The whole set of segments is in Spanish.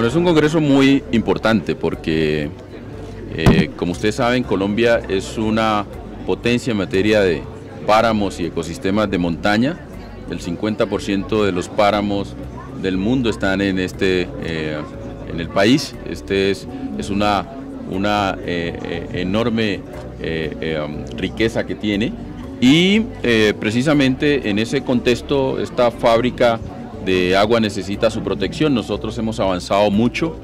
Bueno, es un congreso muy importante porque, eh, como ustedes saben, Colombia es una potencia en materia de páramos y ecosistemas de montaña. El 50% de los páramos del mundo están en, este, eh, en el país. Este es, es una, una eh, enorme um, riqueza que tiene. Y precisamente en ese contexto, esta fábrica de agua necesita su protección. Nosotros hemos avanzado mucho.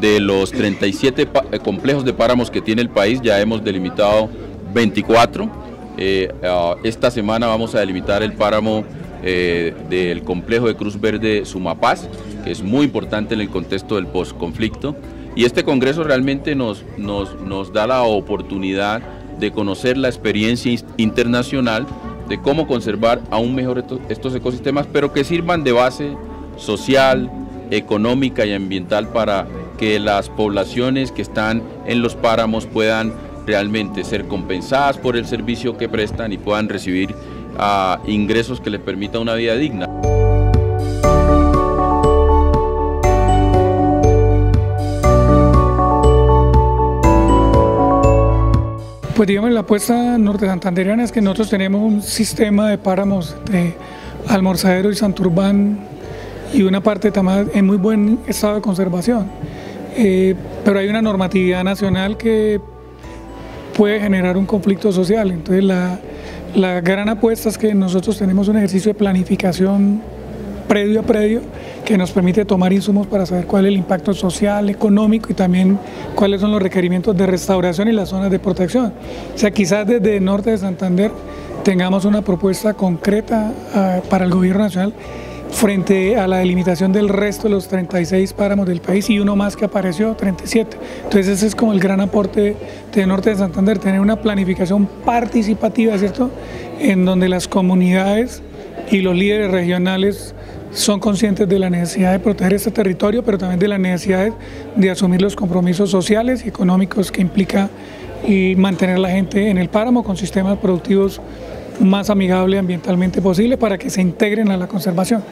De los 37 eh, complejos de páramos que tiene el país, ya hemos delimitado 24. Eh, ah, esta semana vamos a delimitar el páramo eh, del complejo de Cruz Verde Sumapaz, que es muy importante en el contexto del postconflicto. Y este congreso realmente nos, nos, nos da la oportunidad de conocer la experiencia internacional de cómo conservar aún mejor estos, ecosistemas, pero que sirvan de base social, económica y ambiental para que las poblaciones que están en los páramos puedan realmente ser compensadas por el servicio que prestan y puedan recibir ah, ingresos que les permitan una vida digna. Pues digamos, la apuesta norte santanderiana es que nosotros tenemos un sistema de páramos de Almorzadero y Santurbán y una parte también en muy buen estado de conservación. Eh, pero hay una normatividad nacional que puede generar un conflicto social. Entonces la, la gran apuesta es que nosotros tenemos un ejercicio de planificación predio a predio que nos permite tomar insumos para saber cuál es el impacto social, económico y también cuáles son los requerimientos de restauración y las zonas de protección. O sea, quizás desde el norte de Santander tengamos una propuesta concreta ah, para el gobierno nacional frente a la delimitación del resto de los 36 páramos del país y uno más que apareció, 37. Entonces ese es como el gran aporte de Norte de Santander, tener una planificación participativa, ¿cierto? En donde las comunidades y los líderes regionales son conscientes de la necesidad de proteger este territorio, pero también de la necesidad de, asumir los compromisos sociales y económicos que implica y mantener la gente en el páramo con sistemas productivos más amigables ambientalmente posible para que se integren a la conservación.